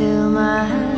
to my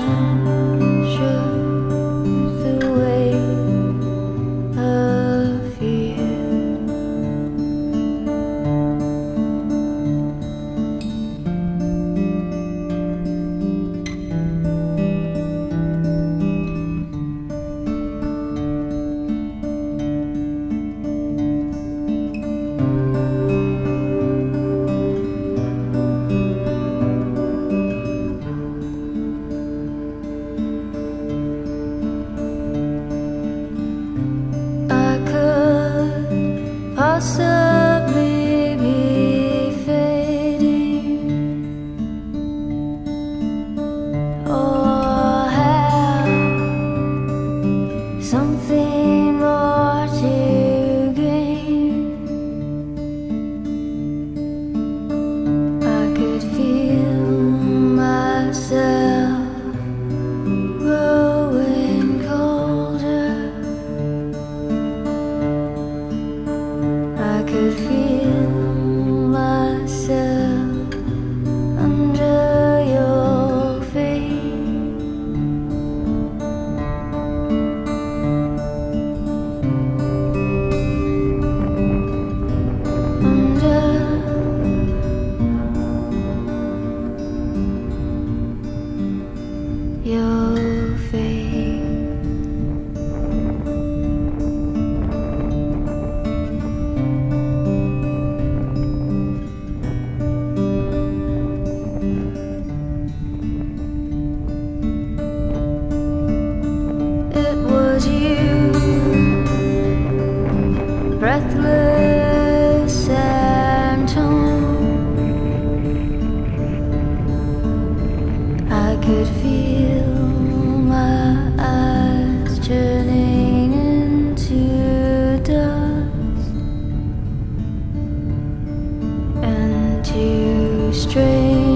strange.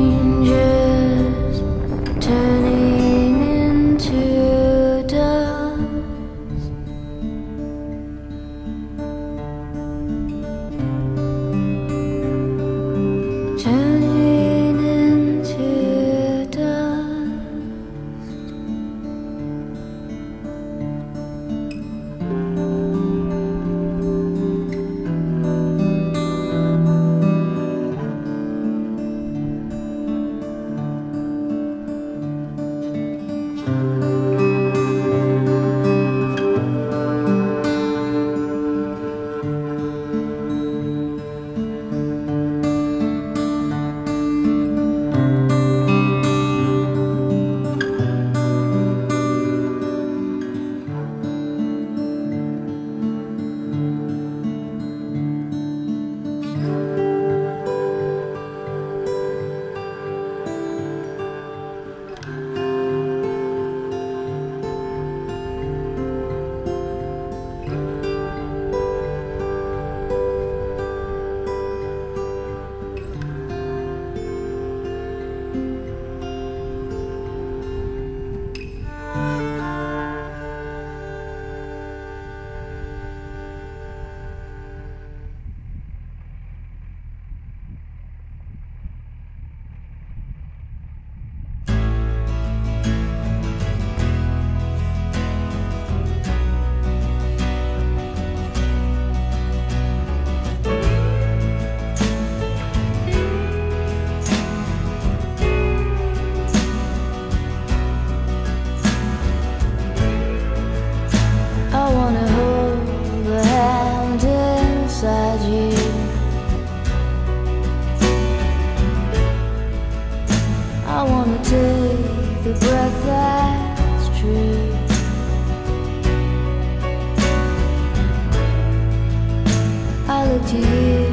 I look to you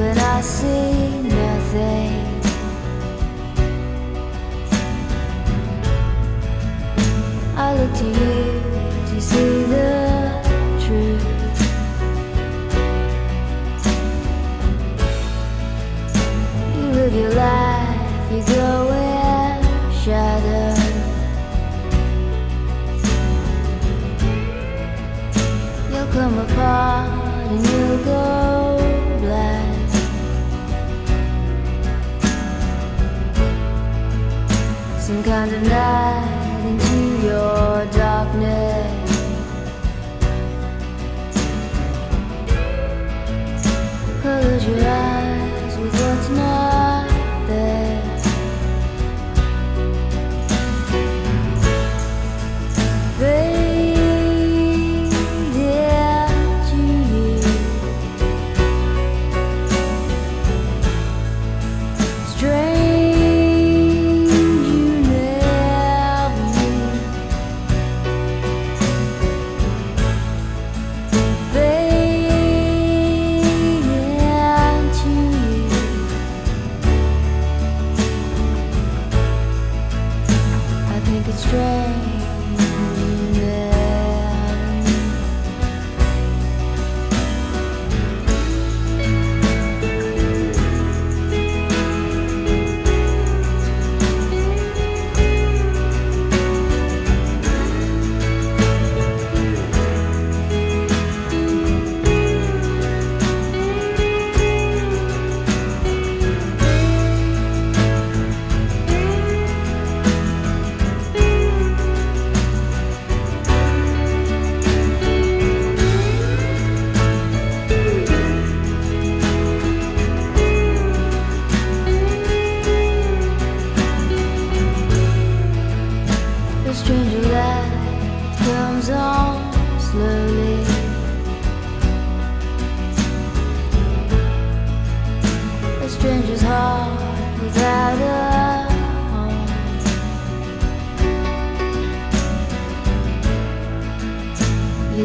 and I see nothing.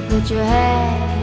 Put your head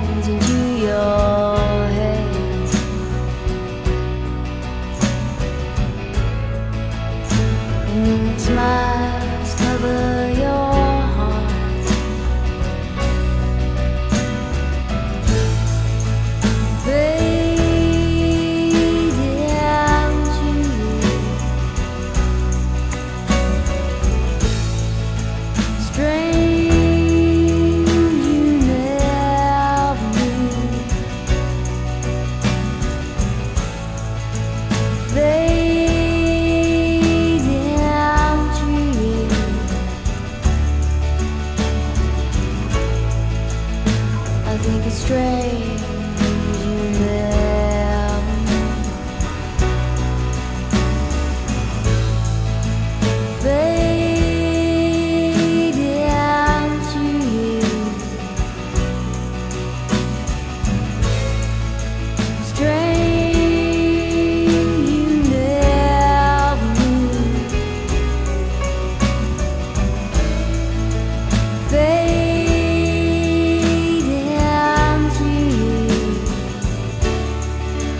Straight.